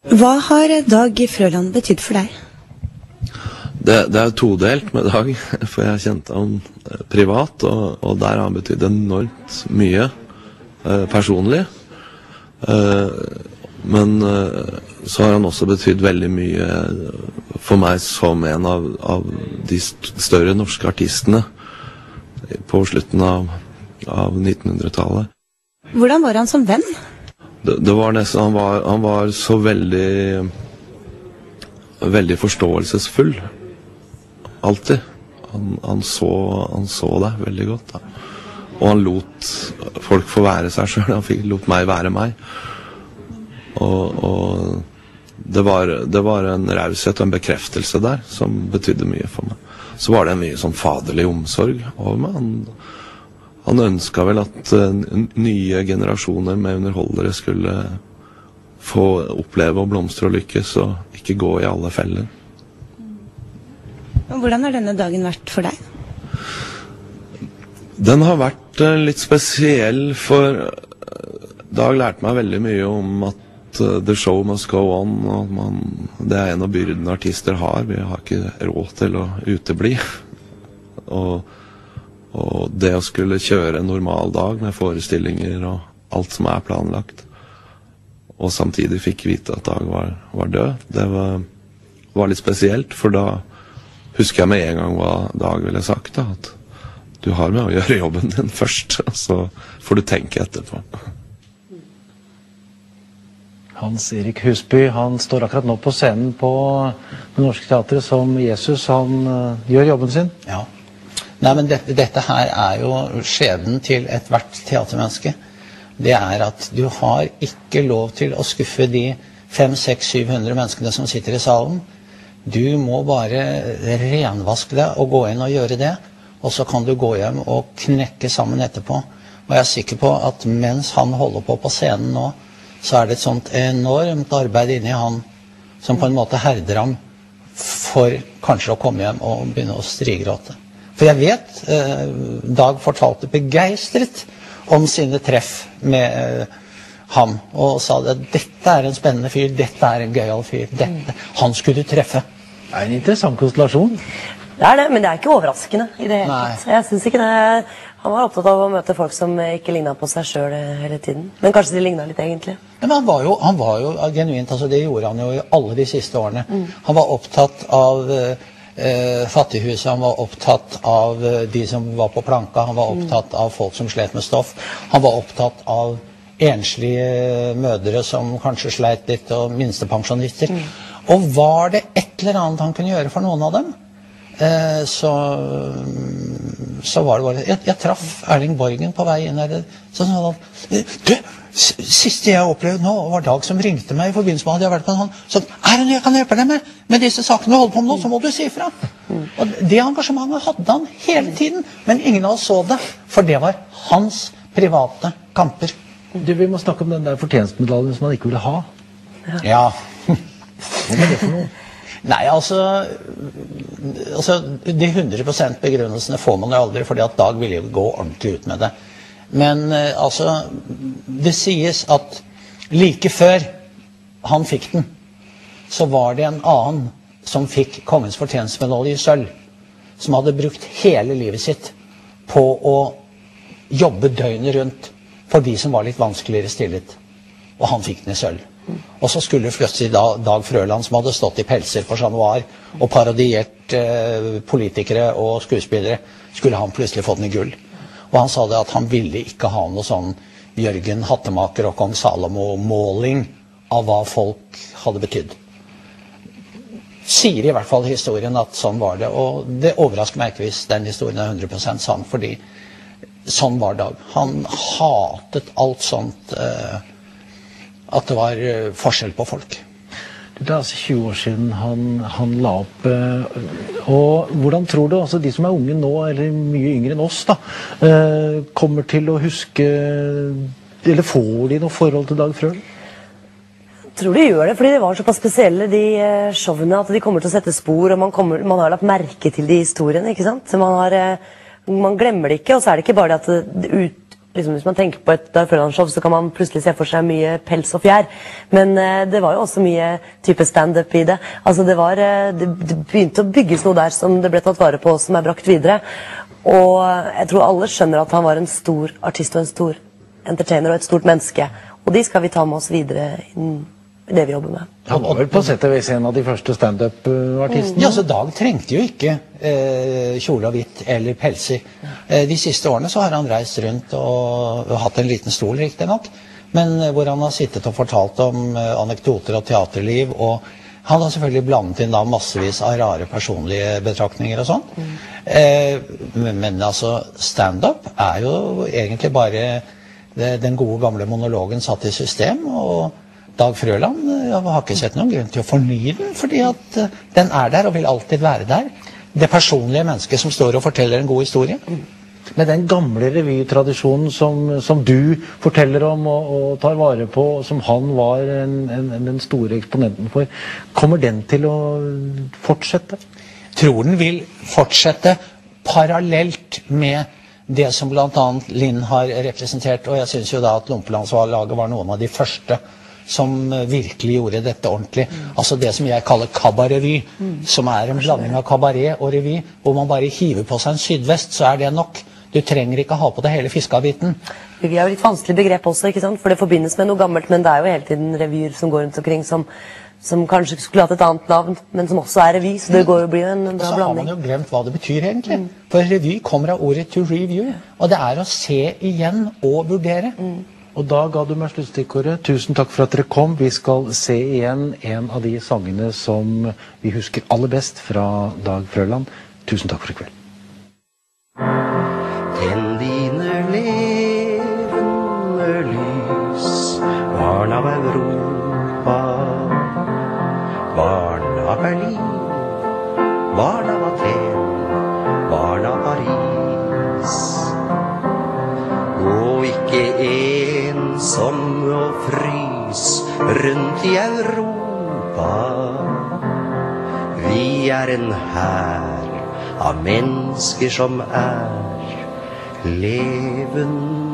Hva har Dag Frøland betydd for deg? Det, det er todelt med Dag, for jeg kjente han eh, privat, og, og der har han betydd enormt mye eh, personlig. Eh, men eh, så har han også betydd veldig mye for meg som en av, av de st større norske artistene på slutten av, av 1900-tallet. Hvordan var han som venn? Det, var nesten han var, han var så veldig Veldig forståelsesfull. Alltid. Han, han, så, han så deg veldig godt. Da. Og han lot folk få være seg sjøl. Han fikk, lot meg være meg. Og, og det, var, det var en raushet og en bekreftelse der som betydde mye for meg. Så var det en mye sånn faderlig omsorg over meg. Han, han ønska vel at uh, nye generasjoner med underholdere skulle få oppleve å blomstre og lykkes, og ikke gå i alle feller. Hvordan har denne dagen vært for deg? Den har vært uh, litt spesiell, for uh, Dag lærte meg veldig mye om at the show must go on. og man, Det er en av byrdene artister har. Vi har ikke råd til å utebli. og, og det å skulle kjøre en normal dag med forestillinger og alt som er planlagt, og samtidig fikk vite at Dag var, var død, det var, var litt spesielt, for da husker jeg med en gang hva Dag ville sagt. da, at du har med å gjøre jobben din først, så får du tenke etterpå. Hans Erik Husby han står akkurat nå på scenen på Det Norske Teatret som Jesus. Han uh, gjør jobben sin. Ja. Nei, men dette, dette her er jo skjebnen til ethvert teatermenneske. Det er at du har ikke lov til å skuffe de 500-700 menneskene som sitter i salen. Du må bare renvaske deg og gå inn og gjøre det. Og så kan du gå hjem og knekke sammen etterpå. Og jeg er sikker på at mens han holder på på scenen nå, så er det et sånt enormt arbeid inni han som på en måte herder ham for kanskje å komme hjem og begynne å strigråte. For jeg vet eh, Dag fortalte begeistret om sine treff med eh, ham og sa at dette er en spennende fyr, dette er en gøyal fyr. Dette, han skulle du treffe. Det er en interessant konstellasjon. Det er det, men det er ikke overraskende. i det hele tatt. Jeg synes ikke det. Han var opptatt av å møte folk som ikke ligna på seg sjøl hele tiden. Men kanskje de ligna litt, egentlig. Men han var jo, han var jo genuint, altså det gjorde han jo i alle de siste årene. Han var opptatt av eh, fattighuset, han var opptatt av eh, de som var på planka, han var opptatt av folk som slet med stoff. Han var opptatt av enslige mødre som kanskje sleit litt, og minstepensjonister. Og var det et eller annet han kunne gjøre for noen av dem, eh, så, så var det bare Jeg, jeg traff Erling Borgen på vei inn her. Så sa han Du, siste jeg opplevde nå, var Dag som ringte meg i forbindelse med at jeg hadde vært på en sånn sånn, Er det noe jeg kan hjelpe deg med med disse sakene du holder på med nå, så må du si ifra. Og det engasjementet hadde han hele tiden. Men ingen av oss så det, for det var hans private kamper. Du, Vi må snakke om den der fortjenstmedaljen som han ikke ville ha. Ja. Hva er det for noe? Nei, altså, altså De 100 begrunnelsene får man jo aldri, fordi at Dag ville jo gå ordentlig ut med det. Men eh, altså Det sies at like før han fikk den, så var det en annen som fikk Kongens fortjenstmedalje i sølv, som hadde brukt hele livet sitt på å jobbe døgnet rundt for de som var litt vanskeligere stillet. Og han fikk den i sølv. Og så skulle plutselig da Dag Frøland, som hadde stått i pelser på Chat Noir og parodiert eh, politikere og skuespillere, skulle han plutselig få den i gull. Og han sa det at han ville ikke ha noe sånn Jørgen Hattemaker og kong Salomo-måling av hva folk hadde betydd. Sier i hvert fall historien at sånn var det. Og det overrasker meg ikke hvis den historien er 100% sann, fordi sånn var Dag. Han hatet alt sånt eh, At det var eh, forskjell på folk. Det er altså 20 år siden han, han la opp. eh, Og hvordan tror du altså de som er unge nå, eller mye yngre enn oss, da, eh, kommer til å huske Eller får de noe forhold til Dag Frøl? Jeg tror de gjør det, fordi de var såpass spesielle, de showene, at de kommer til å sette spor, og man, kommer, man har lagt merke til de historiene. ikke sant? Man, har, man glemmer det ikke, og så er det ikke bare det at det ut, liksom, Hvis man tenker på et Dag Frøland-show, så kan man plutselig se for seg mye pels og fjær. Men eh, det var jo også mye type standup i det. Altså det, var, eh, det, det begynte å bygges noe der som det ble tatt vare på, og som er brakt videre. Og jeg tror alle skjønner at han var en stor artist og en stor entertainer og et stort menneske. Og de skal vi ta med oss videre inn det vi jobber med. Han var vel på sett og vis en av de første standup-artistene? Ja, så Dag trengte jo ikke eh, kjole og hvitt eller pelser. Eh, de siste årene så har han reist rundt og, og hatt en liten stol, riktignok, men eh, hvor han har sittet og fortalt om eh, anekdoter og teaterliv. og han har selvfølgelig blandet inn da massevis av rare personlige betraktninger og sånn. Eh, men, men altså, standup er jo egentlig bare det, den gode, gamle monologen satt i system. og Dag Frøland eh, jeg har ikke sett noen grunn til å fornye den, fordi at eh, den er der og vil alltid være der. Det personlige mennesket som står og forteller en god historie. Med den gamle revytradisjonen som, som du forteller om og, og tar vare på, som han var en, en, den store eksponenten for, kommer den til å fortsette? Tror den vil fortsette parallelt med det som bl.a. Linn har representert. Og jeg syns jo da at Lompelandslaget var noen av de første som virkelig gjorde dette ordentlig. Altså det som jeg kaller kabaretvy, som er en blanding av kabaret og revy, hvor man bare hiver på seg en sydvest, så er det nok. Du trenger ikke ha på deg hele fiskeavbiten. Revy er jo litt vanskelig begrep også, ikke sant? for det forbindes med noe gammelt, men det er jo hele tiden revyer som går rundt omkring som, som kanskje skulle hatt et annet navn, men som også er revy. Så det går, jo blir en Og bra så har man jo glemt hva det betyr, egentlig. For revy kommer av ordet 'to review', og det er å se igjen og vurdere. Og da ga du meg sluttstikkordet. Tusen takk for at dere kom. Vi skal se igjen en av de sangene som vi husker aller best fra Dag Frøland. Tusen takk for i kveld. i Europa. Vi er en hær av mennesker som er levende.